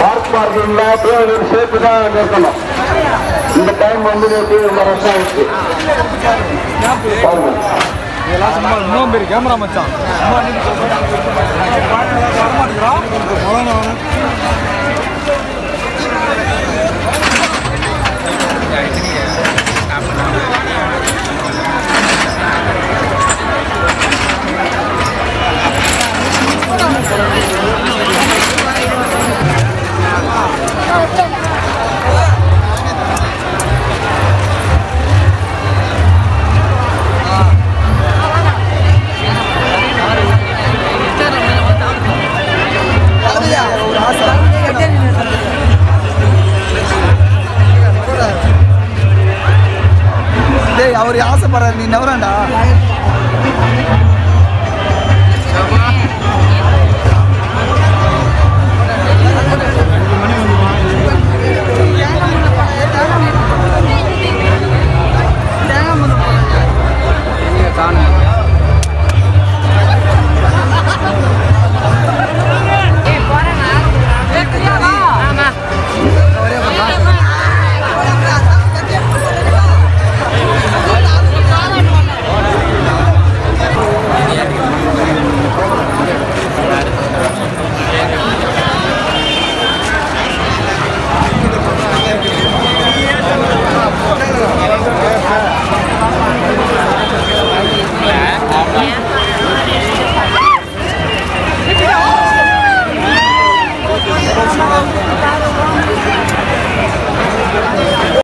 Park பார்க்கிங்ல அப்படியே ஒரு shape தான் நிறுத்தணும். இந்த டைம் வந்து எப்படி ரொம்ப இன்னும் பேர் கேமரா மச்சான். டேய் அவர் ஆசைப்படுறாரு நீ நவராண்டா